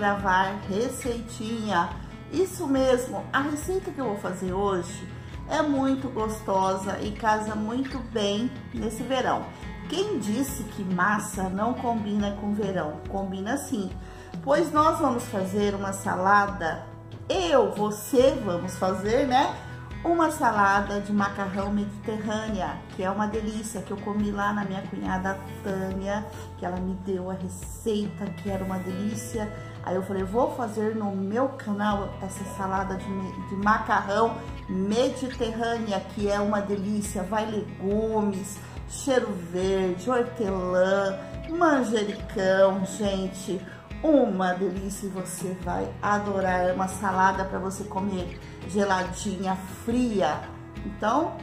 gravar receitinha. Isso mesmo, a receita que eu vou fazer hoje é muito gostosa e casa muito bem nesse verão. Quem disse que massa não combina com verão? Combina sim, pois nós vamos fazer uma salada, eu, você vamos fazer, né? uma salada de macarrão mediterrânea, que é uma delícia, que eu comi lá na minha cunhada Tânia, que ela me deu a receita, que era uma delícia. Aí eu falei, vou fazer no meu canal essa salada de, de macarrão mediterrânea, que é uma delícia. Vai legumes, cheiro verde, hortelã, manjericão, gente uma delícia e você vai adorar. É uma salada para você comer geladinha, fria. Então,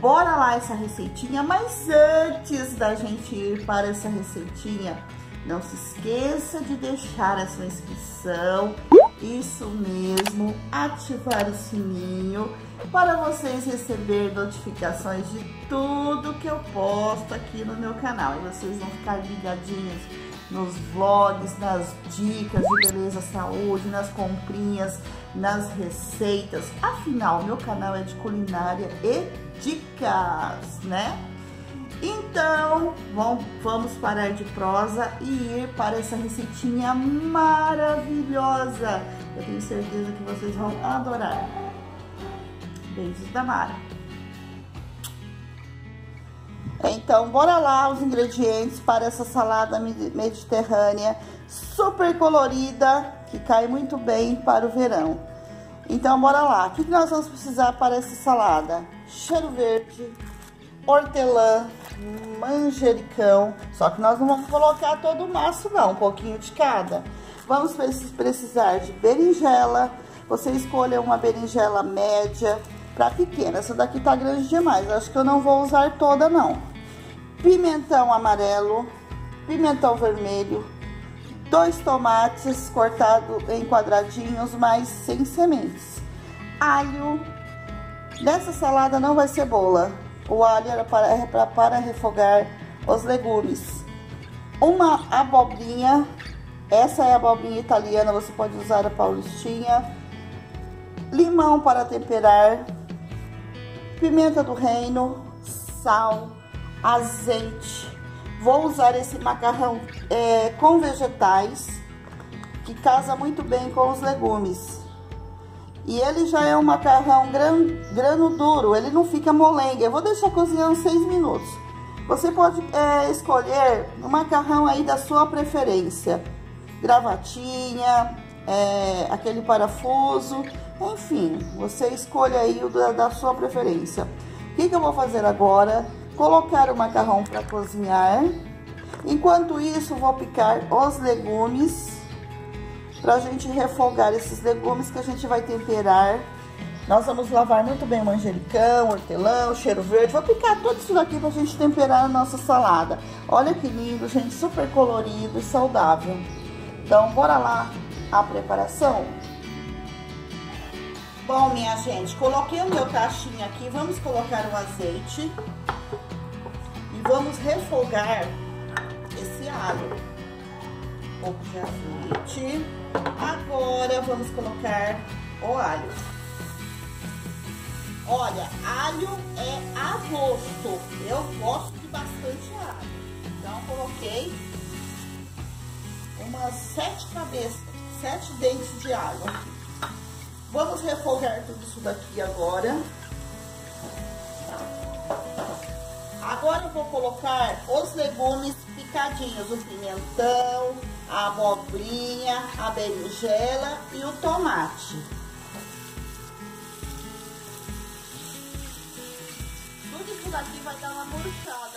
bora lá essa receitinha. Mas antes da gente ir para essa receitinha, não se esqueça de deixar a sua inscrição. Isso mesmo, ativar o sininho para vocês receberem notificações de tudo que eu posto aqui no meu canal. E vocês vão ficar ligadinhos nos vlogs, nas dicas de beleza, saúde, nas comprinhas, nas receitas. Afinal, meu canal é de culinária e dicas, né? Então, vamos parar de prosa e ir para essa receitinha maravilhosa. Eu tenho certeza que vocês vão adorar. Beijos da Mara. Então, bora lá os ingredientes para essa salada mediterrânea super colorida, que cai muito bem para o verão. Então, bora lá. O que nós vamos precisar para essa salada? Cheiro verde, hortelã, manjericão. Só que nós não vamos colocar todo o maço, não. Um pouquinho de cada. Vamos precisar de berinjela. Você escolha uma berinjela média para pequena. Essa daqui tá grande demais. Acho que eu não vou usar toda, não pimentão amarelo, pimentão vermelho, dois tomates cortados em quadradinhos, mas sem sementes, alho. Nessa salada não vai cebola, o alho era para, é para, refogar os legumes. Uma abobrinha, essa é a abobrinha italiana, você pode usar a paulistinha. Limão para temperar, pimenta do reino, sal, azeite. Vou usar esse macarrão é, com vegetais, que casa muito bem com os legumes. E ele já é um macarrão gran, grano duro, ele não fica molenga. Eu vou deixar cozinhando seis minutos. Você pode é, escolher um macarrão aí da sua preferência. Gravatinha, é, aquele parafuso, enfim, você escolhe aí o da, da sua preferência. O que, que eu vou fazer agora? colocar o macarrão para cozinhar. Enquanto isso, vou picar os legumes para a gente refogar esses legumes que a gente vai temperar. Nós vamos lavar muito bem o manjericão, hortelã, o cheiro verde. Vou picar tudo isso daqui para a gente temperar a nossa salada. Olha que lindo, gente, super colorido e saudável. Então, bora lá a preparação? Bom, minha gente, coloquei o meu tachinho aqui. Vamos colocar o azeite vamos refogar esse alho. Pouco de azeite. Agora vamos colocar o alho. Olha, alho é a gosto. Eu gosto de bastante alho. Então, coloquei umas sete cabeças, sete dentes de alho. Vamos refogar tudo isso daqui agora. Agora eu vou colocar os legumes picadinhos, o pimentão, a abobrinha, a berinjela e o tomate. Tudo isso daqui vai dar uma murchada,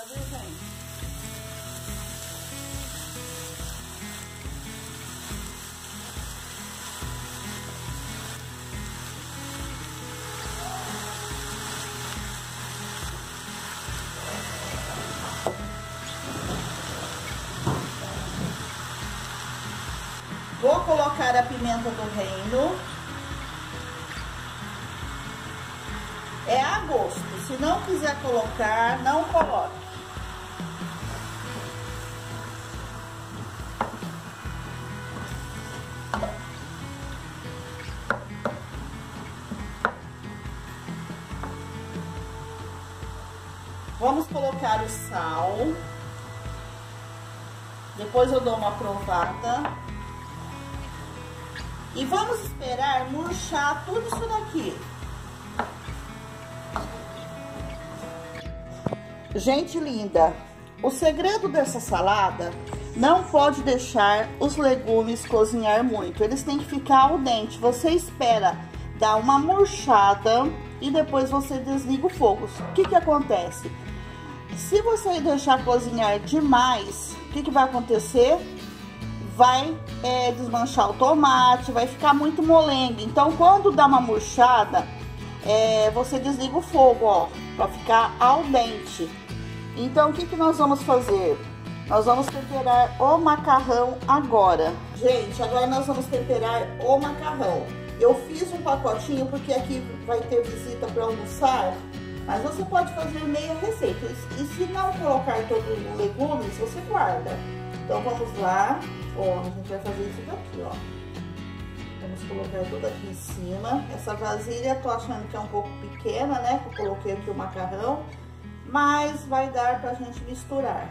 colocar a pimenta do reino. É a gosto. Se não quiser colocar, não coloque. Vamos colocar o sal. Depois eu dou uma provada. E vamos esperar murchar tudo isso daqui. Gente linda, o segredo dessa salada não pode deixar os legumes cozinhar muito. Eles têm que ficar ao dente. Você espera dar uma murchada e depois você desliga o fogo. O que que acontece? Se você deixar cozinhar demais, o que que vai acontecer? Vai é, desmanchar o tomate, vai ficar muito molengue. Então, quando dá uma murchada, é, você desliga o fogo, ó, para ficar al dente. Então, o que que nós vamos fazer? Nós vamos temperar o macarrão agora. Gente, agora nós vamos temperar o macarrão. Eu fiz um pacotinho porque aqui vai ter visita para almoçar, mas você pode fazer meia receita. E se não colocar todos os legumes, você guarda. Então vamos lá. Ó, a gente vai fazer isso daqui, ó. Vamos colocar tudo aqui em cima. Essa vasilha, tô achando que é um pouco pequena, né? Que eu coloquei aqui o macarrão. Mas vai dar pra gente misturar.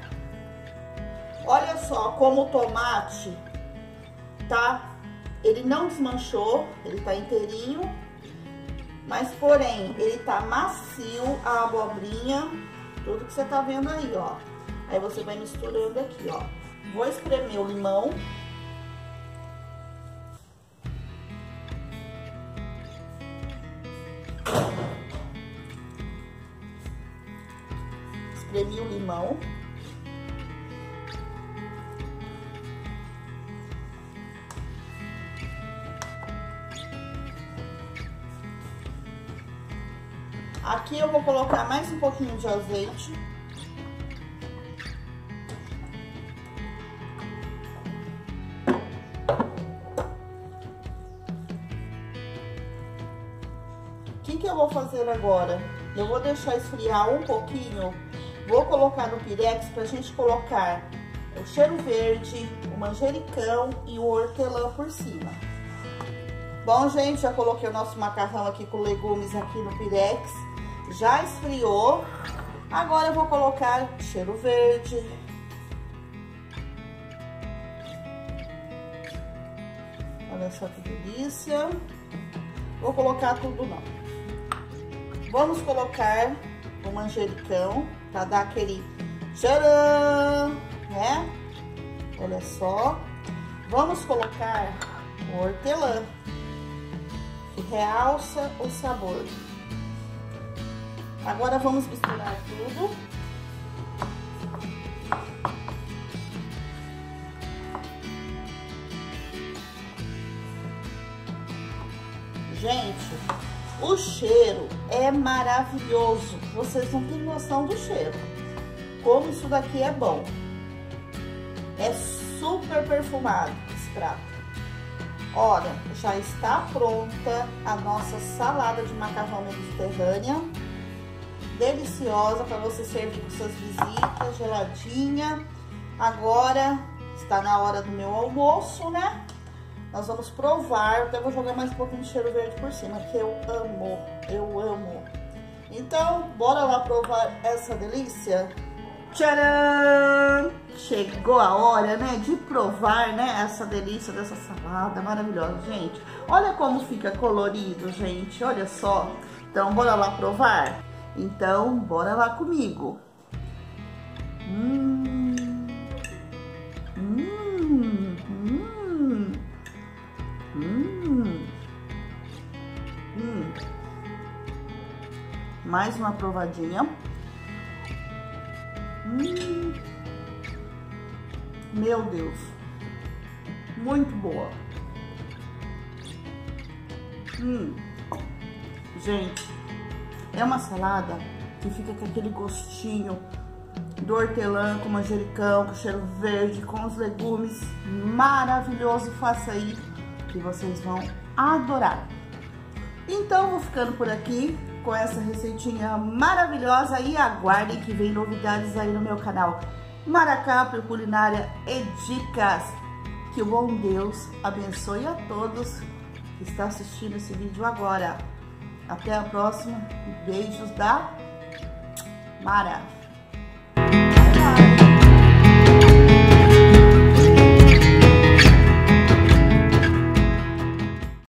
Olha só como o tomate tá ele não desmanchou, ele tá inteirinho, mas porém, ele tá macio, a abobrinha, tudo que você tá vendo aí, ó. Aí você vai misturando aqui, ó. Vou espremer o limão. Espremi o limão. Aqui eu vou colocar mais um pouquinho de azeite. Que, que eu vou fazer agora? Eu vou deixar esfriar um pouquinho, vou colocar no pirex pra gente colocar o cheiro verde, o manjericão e o hortelã por cima. Bom, gente, já coloquei o nosso macarrão aqui com legumes aqui no pirex já esfriou. Agora eu vou colocar cheiro verde. Olha só que delícia. Vou colocar tudo não. Vamos colocar o manjericão para dar aquele tcharam, né? Olha só. Vamos colocar o hortelã, que realça o sabor. Agora vamos misturar tudo. O cheiro é maravilhoso. Vocês não têm noção do cheiro. Como isso daqui é bom. É super perfumado esse prato. Olha, já está pronta a nossa salada de macarrão mediterrânea deliciosa para você servir com suas visitas, geladinha. Agora está na hora do meu almoço, né? Nós vamos provar, até vou jogar mais um pouquinho de cheiro verde por cima, que eu amo, eu amo. Então, bora lá provar essa delícia? Tcharam! Chegou a hora, né, de provar, né, essa delícia dessa salada maravilhosa, gente. Olha como fica colorido, gente, olha só. Então, bora lá provar? Então, bora lá comigo. Hum, hum. Mais uma provadinha. Hum. Meu Deus, muito boa. Hum. Gente, é uma salada que fica com aquele gostinho do hortelã com manjericão, com cheiro verde, com os legumes. Maravilhoso, faça aí que vocês vão adorar. Então, vou ficando por aqui com essa receitinha maravilhosa e aguardem que vem novidades aí no meu canal Maracá Culinária e Dicas. Que o bom Deus abençoe a todos que está assistindo esse vídeo agora. Até a próxima. Beijos da Mara.